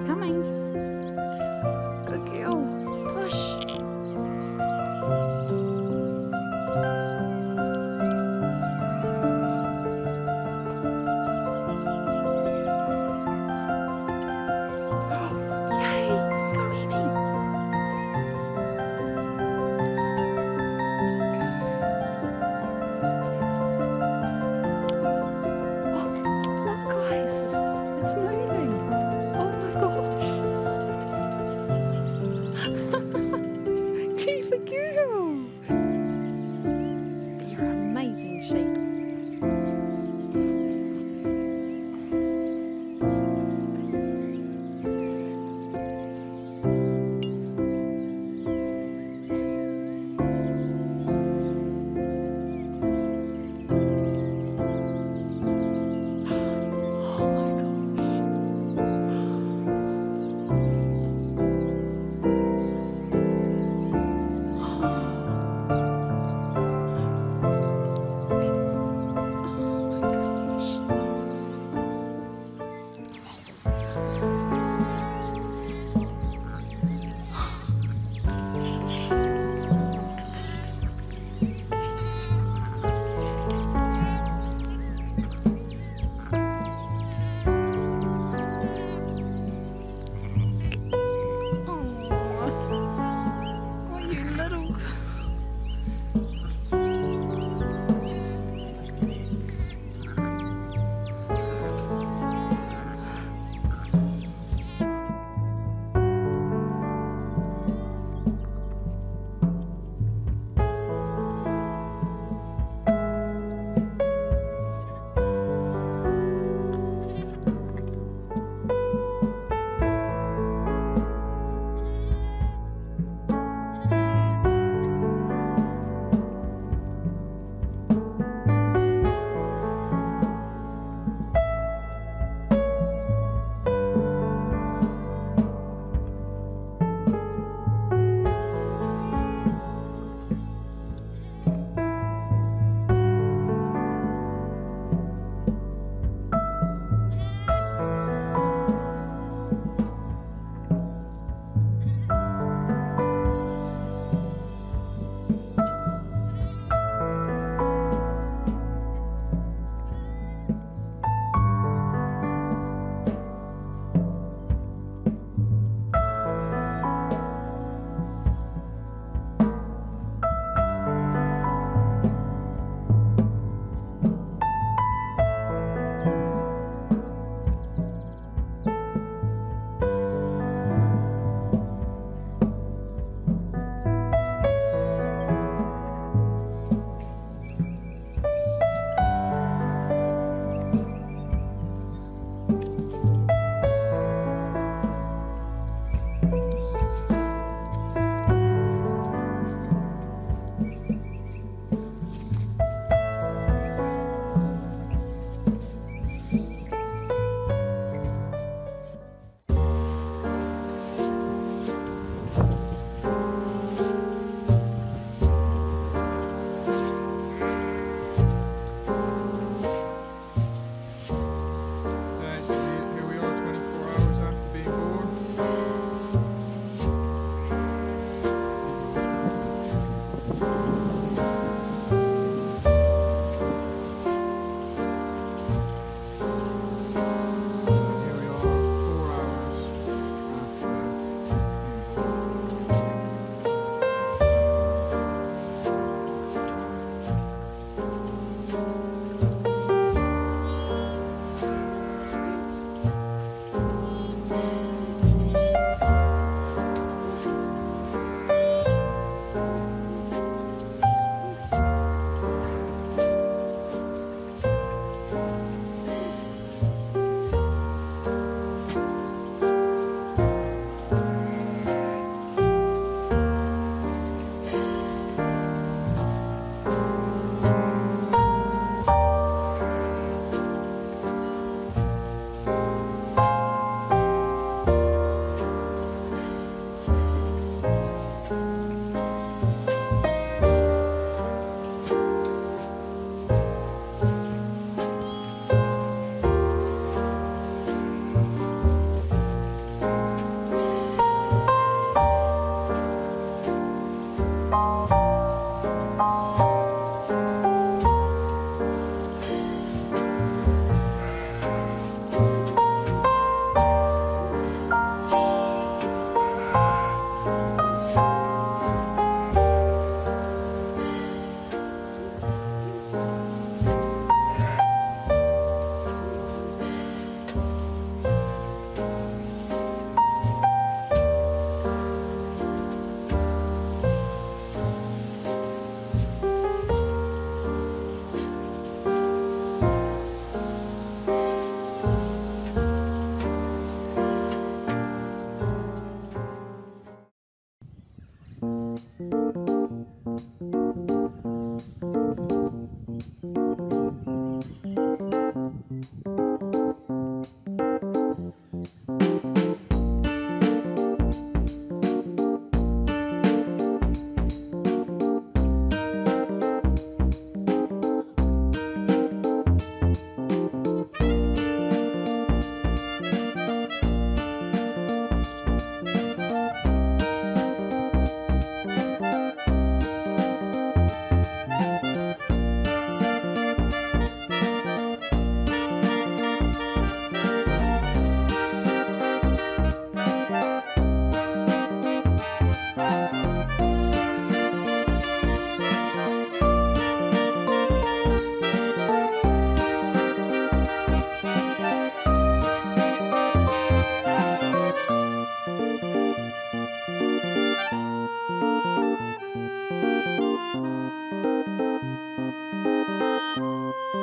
Basicamente.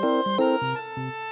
Música